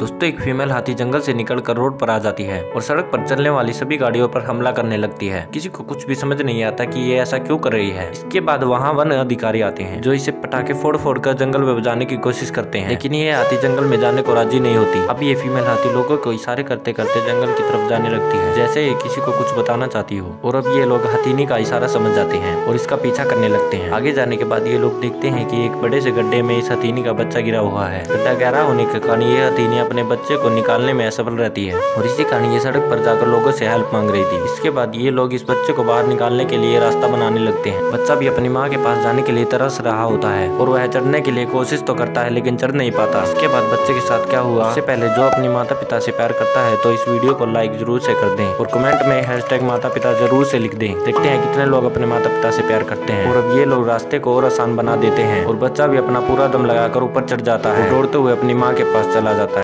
दोस्तों, एक फीमेल हाथी जंगल से निकलकर रोड पर आ जाती है और सड़क पर चलने वाली सभी गाड़ियों पर हमला करने लगती है। किसी को कुछ भी समझ नहीं आता कि ये ऐसा क्यों कर रही है। इसके बाद वहाँ वन अधिकारी आते हैं, जो इसे पटाखे फोड़ फोड़ कर जंगल में बजाने की कोशिश करते हैं। लेकिन ये हाथी जंगल में जाने को राज़ी नहीं होती। अब ये फीमेल हाथी लोगों को इशारे करते करते जंगल की तरफ़ जाने लगती है, जैसे ये किसी को कुछ बताना चाहती हो। और अब ये लोग हथीनी का इशारा समझ जाते हैं और इसका पीछा करने लगते हैं। आगे जाने के बाद ये लोग देखते हैं कि एक बड़े से गड्ढे में इस हथीनी का बच्चा गिरा हुआ है। गड्ढा गहरा होने के कारण ये हथीनी अपने बच्चे को निकालने में असफल रहती है। और इसी कारण ये सड़क पर जाकर लोगों से हेल्प मांग रही थी। इसके बाद ये लोग इस बच्चे को बाहर निकालने के लिए रास्ता बनाने लगते हैं। बच्चा भी अपनी माँ के पास जाने के लिए तरस रहा होता है और वह चढ़ने के लिए कोशिश तो करता है, लेकिन चढ़ नहीं पाता। इसके बाद बच्चे के साथ क्या हुआ? इससे पहले जो अपने माता पिता से प्यार करता है तो इस वीडियो को लाइक ज़रूर से कर दें और कमेंट में हैशटैग माता पिता ज़रूर से लिख दें। देखते हैं कितने लोग अपने माता पिता से प्यार करते हैं। और अब ये लोग रास्ते को और आसान बना देते हैं और बच्चा भी अपना पूरा दम लगाकर ऊपर चढ़ जाता है दौड़ते हुए अपनी माँ के पास चला जाता है।